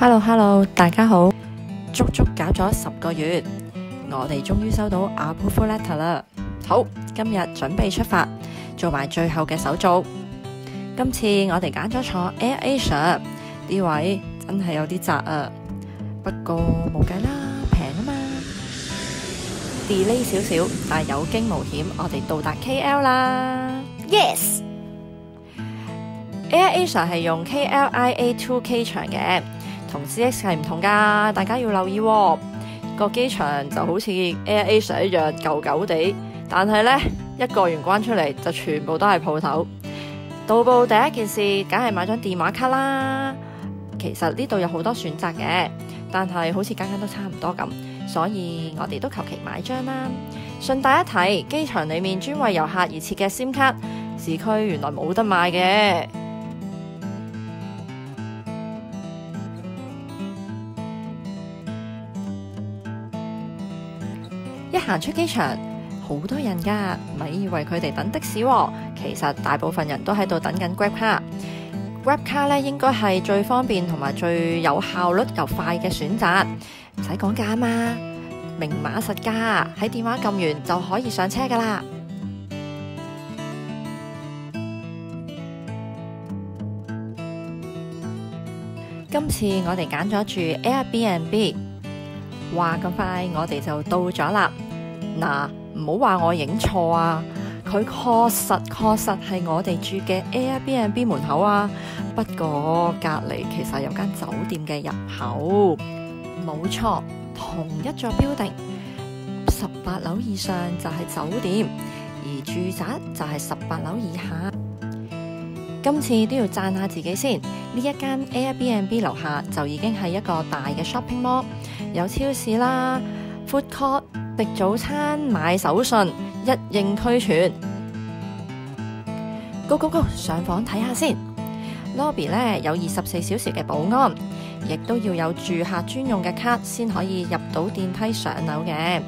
Hello Hello，大家好，足足搞咗十個月，我哋終於收到 approval letter 啦。好，今日準備出發，做埋最後嘅手續。今次我哋揀咗坐 Air Asia，呢位真係有啲窄啊，不過冇計啦，平啊嘛。delay 少少，但係有驚無險，我哋到達 KL 啦。Yes！Air Asia 係用 KLIA Two 機場嘅，同 CX 係唔同噶，大家要留意喎。個機場就好似 Air Asia 一樣舊舊地，但係呢，一過完關出嚟就全部都係鋪頭。到步第一件事，梗係買張電話卡啦。其實呢度有好多選擇嘅，但係好似間間都差唔多咁，所以我哋都求其買張啦。順帶一提，機場裡面專為遊客而設嘅 SIM 卡，市區原來冇得賣嘅。行出機場，好多人噶，咪以為佢哋等的士喎，其實大部分人都喺度等緊 Grab 卡。Grab 卡咧應該係最方便同埋最有效率又快嘅選擇，唔使講價啊嘛，明碼實價，喺電話撳完就可以上車噶啦。今次我哋揀咗住 Airbnb，话咁快我哋就到咗啦。嗱，唔好話我影錯啊，佢確實確實係我哋住嘅 Airbnb 門口啊。不過隔籬其實有間酒店嘅入口，冇錯，同一座标定十八樓以上就係酒店，而住宅就係十八樓以下。今次都要讚下自己先，呢一間 Airbnb 樓下就已經係一個大嘅 shopping mall，有超市啦，food court。食早餐、買手信，一應俱全。Go go go！上房睇下先。Lobby 咧有二十四小時嘅保安，亦都要有住客專用嘅卡先可以入到電梯上樓嘅，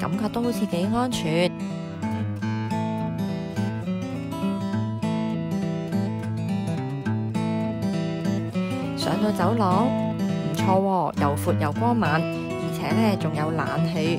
感覺都好似幾安全。上到走廊唔錯，又闊又光猛，而且咧仲有冷氣。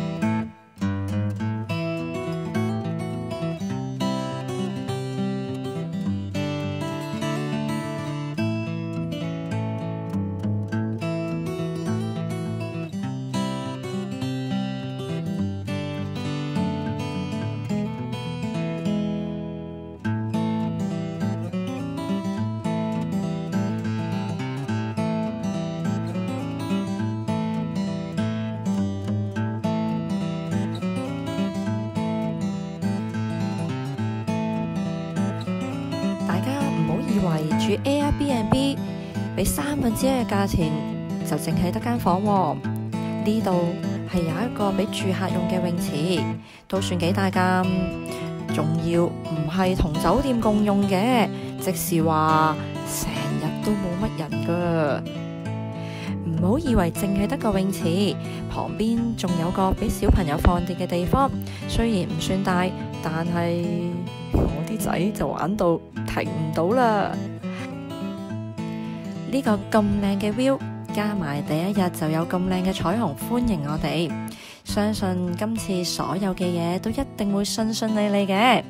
住 Airbnb 俾三分之一嘅價錢就淨係得間房喎，呢度係有一個俾住客用嘅泳池，都算幾大間，仲要唔係同酒店共用嘅，即是話成日都冇乜人噶。唔好以為淨係得個泳池，旁邊仲有個俾小朋友放電嘅地方，雖然唔算大，但係我啲仔就玩到停唔到啦！呢个咁靓嘅 view，加埋第一日就有咁靓嘅彩虹欢迎我哋，相信今次所有嘅嘢都一定会顺顺利利嘅。